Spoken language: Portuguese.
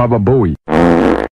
Baba Bowie.